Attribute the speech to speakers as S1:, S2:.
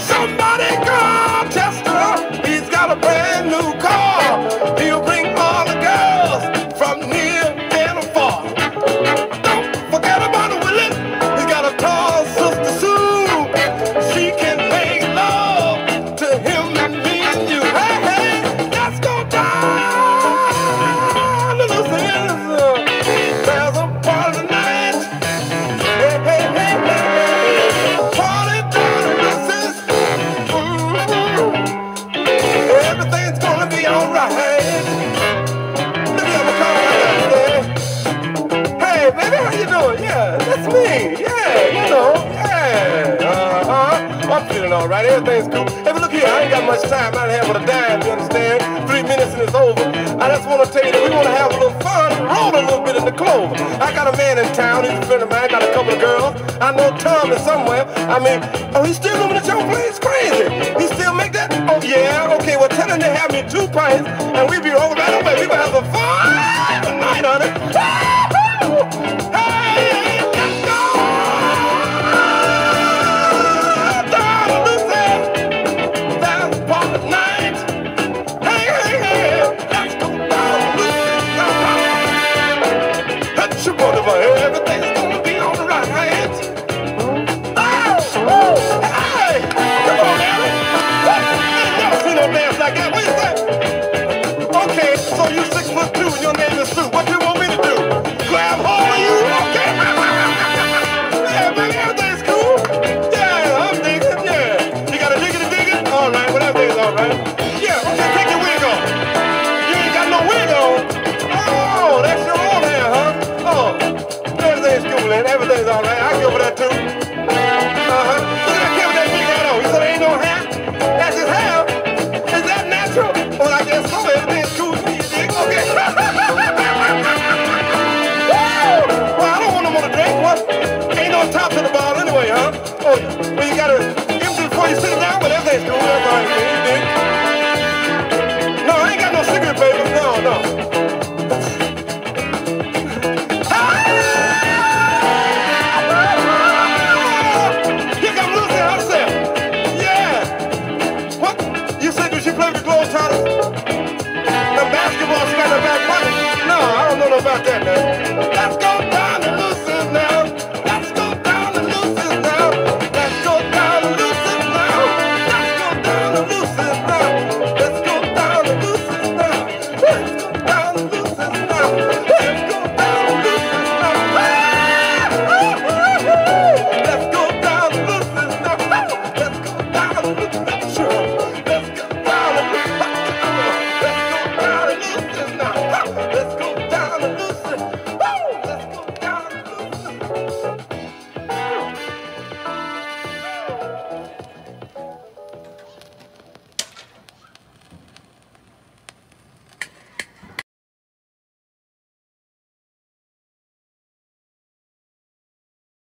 S1: Somebody doing? Yeah, that's me. Yeah, you know, yeah. Uh-huh. I'm feeling all right. Everything's cool. Hey, but look here, I ain't got much time. I don't have a dime, you understand? Three minutes and it's over. I just want to tell you that we want to have a little fun, roll a little bit in the clover. I got a man in town. He's a friend of mine. Got a couple of girls. I know Tom is somewhere. I mean, oh, he's still living at your place? Crazy. He still make that? Oh, yeah. Okay, well, tell him to have me two pints, and we be rolling right away. We gonna have some fun tonight, honey. So you six foot two and your name is Sue. What you want me to do? Grab hold of you? Okay. Yeah, everything's cool. Yeah, I'm digging. Yeah. You got a? All right, everything's all right. Yeah, okay, take your wig off. You ain't got no wig on. Oh, that's your own hair, huh? Oh, everything's. Everything's all right. I go for that, too. yeah